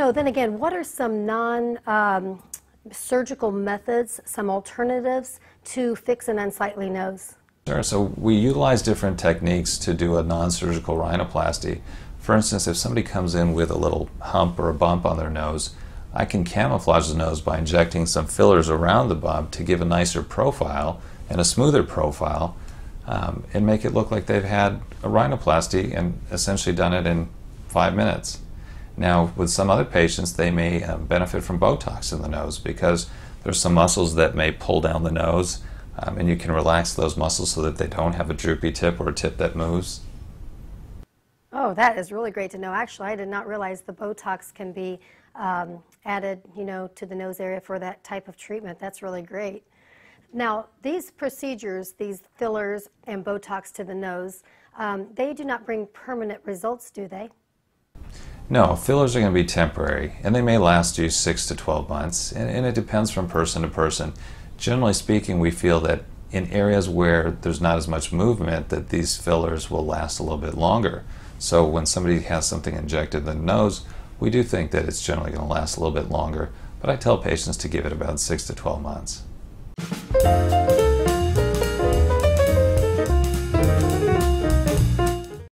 So then again, what are some non um, surgical methods, some alternatives to fix an unsightly nose? Sure. So we utilize different techniques to do a non-surgical rhinoplasty. For instance, if somebody comes in with a little hump or a bump on their nose, I can camouflage the nose by injecting some fillers around the bump to give a nicer profile and a smoother profile um, and make it look like they've had a rhinoplasty and essentially done it in five minutes. Now, with some other patients, they may uh, benefit from Botox in the nose because there's some muscles that may pull down the nose, um, and you can relax those muscles so that they don't have a droopy tip or a tip that moves. Oh, that is really great to know. Actually, I did not realize the Botox can be um, added, you know, to the nose area for that type of treatment. That's really great. Now, these procedures, these fillers and Botox to the nose, um, they do not bring permanent results, do they? No, fillers are going to be temporary, and they may last you 6 to 12 months, and, and it depends from person to person. Generally speaking, we feel that in areas where there's not as much movement, that these fillers will last a little bit longer. So when somebody has something injected in the nose, we do think that it's generally going to last a little bit longer, but I tell patients to give it about 6 to 12 months.